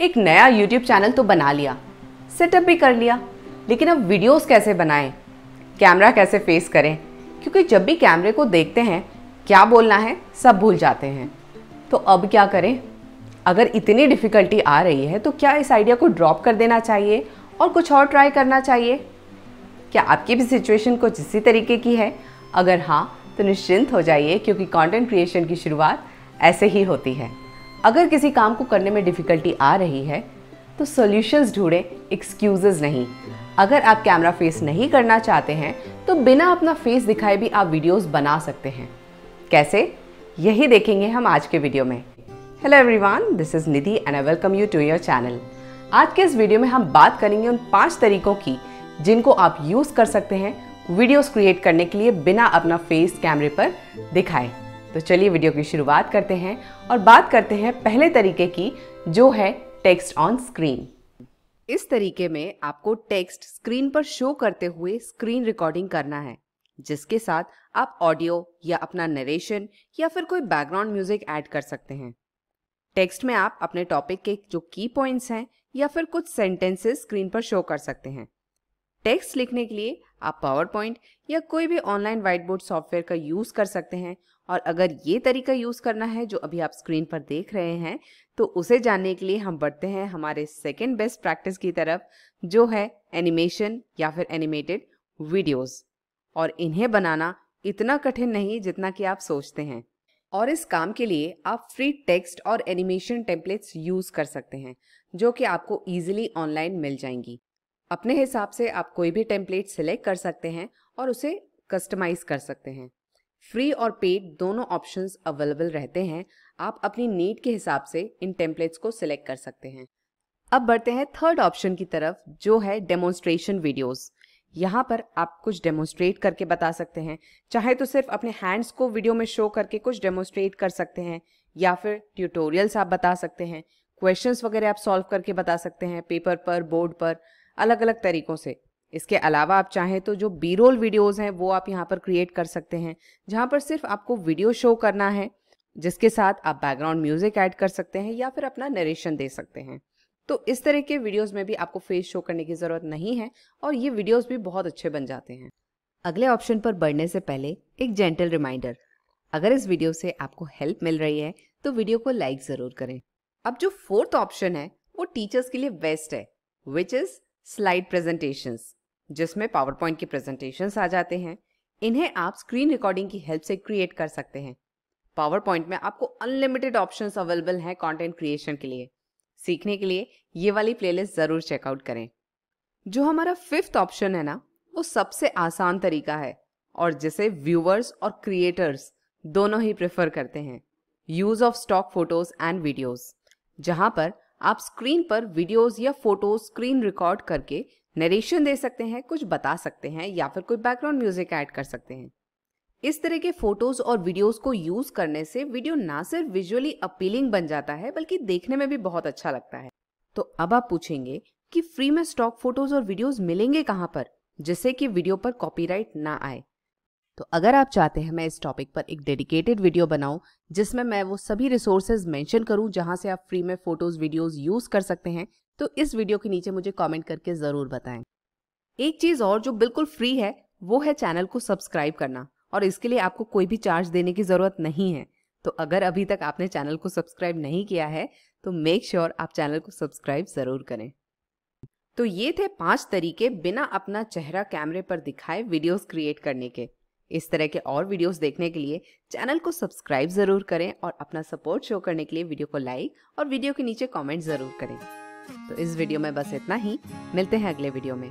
एक नया YouTube channel तो बना लिया। सेटअप भी कर लिया। लेकिन अब वीडियोस कैसे बनाएँ? कैमरा कैसे फेस करें? क्योंकि जब भी कैमरे को देखते हैं, क्या बोलना है, सब भूल जाते हैं। तो अब क्या करें? अगर इतनी डिफ़िकल्टी आ रही है तो क्या इस आइडिया को ड्रॉप कर देना चाहिए और कुछ और ट्राई करना चाहिए? क्या आपकी भी सिचुएशन कुछ इसी तरीके की है? अगर हाँ तो निश्चिंत हो जाइए, क्योंकि कंटेंट क्रिएशन की शुरुआत ऐसे ही होती है। अगर किसी काम को करने में डिफ़िकल्टी आ रही है तो सॉल्यूशंस ढूंढें एक्सक्यूजेज नहीं। अगर आप कैमरा फेस नहीं करना चाहते हैं तो बिना अपना फेस दिखाए भी आप वीडियोस बना सकते हैं। कैसे? यही देखेंगे हम आज के वीडियो में। Hello everyone this is Nidhi and I welcome you to your channel आज के इस वीडियो में हम बात करेंगे उन पाँच तरीकों की, जिनको आप यूज़ कर सकते हैं वीडियोस क्रिएट करने के लिए बिना अपना फेस कैमरे पर दिखाए। तो चलिए वीडियो की शुरुआत करते हैं और बात करते हैं पहले तरीके की, जो है टेक्स्ट ऑन स्क्रीन इस तरीके में आपको टेक्स्ट स्क्रीन पर शो करते हुए स्क्रीन रिकॉर्डिंग करना है, जिसके साथ आप ऑडियो या अपना नरेशन या फिर कोई बैकग्राउंड म्यूज़िक ऐड कर सकते हैं। टेक्स्ट में आप अपने टॉपिक के जो की पॉइंट्स हैं या फिर कुछ सेंटेंसेस स्क्रीन पर शो कर सकते हैं। टेक्स्ट लिखने के लिए आप पावर पॉइंट या कोई भी ऑनलाइन व्हाइट बोर्ड सॉफ्टवेयर का यूज़ कर सकते हैं और अगर ये तरीका यूज़ करना है जो अभी आप स्क्रीन पर देख रहे हैं तो उसे जानने के लिए हम बढ़ते हैं हमारे सेकेंड बेस्ट प्रैक्टिस की तरफ़, जो है एनिमेशन या फिर एनिमेटेड वीडियोज़ और इन्हें बनाना इतना कठिन नहीं जितना कि आप सोचते हैं। और इस काम के लिए आप फ्री टेक्स्ट और एनिमेशन टेम्पलेट्स यूज़ कर सकते हैं, जो कि आपको ईजिली ऑनलाइन मिल जाएँगी। अपने हिसाब से आप कोई भी टेम्पलेट सिलेक्ट कर सकते हैं और उसे कस्टमाइज कर सकते हैं। फ्री और पेड दोनों ऑप्शंस अवेलेबल रहते हैं। आप अपनी नीड के हिसाब से इन टेम्पलेट्स को सिलेक्ट कर सकते हैं। अब बढ़ते हैं थर्ड ऑप्शन की तरफ़, जो है डेमोन्स्ट्रेशन वीडियोस यहाँ पर आप कुछ डेमोन्स्ट्रेट करके बता सकते हैं। चाहे तो सिर्फ़ अपने हैंड्स को वीडियो में शो करके कुछ डेमोन्स्ट्रेट कर सकते हैं, या फिर ट्यूटोरियल्स आप बता सकते हैं। क्वेश्चंस वगैरह आप सॉल्व करके बता सकते हैं पेपर पर बोर्ड पर। अलग अलग तरीकों से। इसके अलावा आप चाहें तो जो बी रोल वीडियोज़ हैं, वो आप यहाँ पर क्रिएट कर सकते हैं, जहाँ पर सिर्फ़ आपको वीडियो शो करना है, जिसके साथ आप बैकग्राउंड म्यूज़िक ऐड कर सकते हैं या फिर अपना नरेशन दे सकते हैं। तो इस तरह के वीडियोस में भी आपको फेस शो करने की ज़रूरत नहीं है और ये वीडियोस भी बहुत अच्छे बन जाते हैं। अगले ऑप्शन पर बढ़ने से पहले एक जेंटल रिमाइंडर अगर इस वीडियो से आपको हेल्प मिल रही है तो वीडियो को लाइक ज़रूर करें। अब जो फोर्थ ऑप्शन है, वो टीचर्स के लिए बेस्ट है विच इज़ स्लाइड प्रेजेंटेशन जिसमें पावर पॉइंट के प्रेजेंटेशन आ जाते हैं। इन्हें आप स्क्रीन रिकॉर्डिंग की हेल्प से क्रिएट कर सकते हैं। पावर पॉइंट में आपको अनलिमिटेड ऑप्शन अवेलेबल हैं कंटेंट क्रिएशन के लिए। सीखने के लिए ये वाली प्लेलिस्ट ज़रूर चेकआउट करें। जो हमारा फिफ्थ ऑप्शन है ना, वो सबसे आसान तरीका है और जिसे व्यूअर्स और क्रिएटर्स दोनों ही प्रेफर करते हैं। Use of stock photos and videos जहाँ पर आप स्क्रीन पर वीडियोस या फ़ोटोज़ स्क्रीन रिकॉर्ड करके नरेशन दे सकते हैं, कुछ बता सकते हैं, या फिर कोई बैकग्राउंड म्यूज़िक ऐड कर सकते हैं। इस तरह के फ़ोटोज़ और वीडियोस को यूज़ करने से वीडियो ना सिर्फ़ विजुअली अपीलिंग बन जाता है, बल्कि देखने में भी बहुत अच्छा लगता है। तो अब आप पूछेंगे कि फ्री में स्टॉक फ़ोटोज़ और वीडियोस मिलेंगे कहाँ पर, जिससे कि वीडियो पर कॉपीराइट ना आए। तो अगर आप चाहते हैं मैं इस टॉपिक पर एक डेडिकेटेड वीडियो बनाऊँ, जिसमें मैं वो सभी रिसोर्सेज मेंशन करूँ जहाँ से आप फ्री में फ़ोटोज़ वीडियोस यूज़ कर सकते हैं तो इस वीडियो के नीचे मुझे कमेंट करके ज़रूर बताएँ। एक चीज़ और जो बिल्कुल फ्री है, वो है चैनल को सब्सक्राइब करना, और इसके लिए आपको कोई भी चार्ज देने की ज़रूरत नहीं है। तो अगर अभी तक आपने चैनल को सब्सक्राइब नहीं किया है तो मेक श्योर sure आप चैनल को सब्सक्राइब ज़रूर करें। तो ये थे पाँच तरीके बिना अपना चेहरा कैमरे पर दिखाए वीडियोस क्रिएट करने के। इस तरह के और वीडियोस देखने के लिए चैनल को सब्सक्राइब ज़रूर करें और अपना सपोर्ट शो करने के लिए वीडियो को लाइक और वीडियो के नीचे कमेंट ज़रूर करें। तो इस वीडियो में बस इतना ही, मिलते हैं अगले वीडियो में।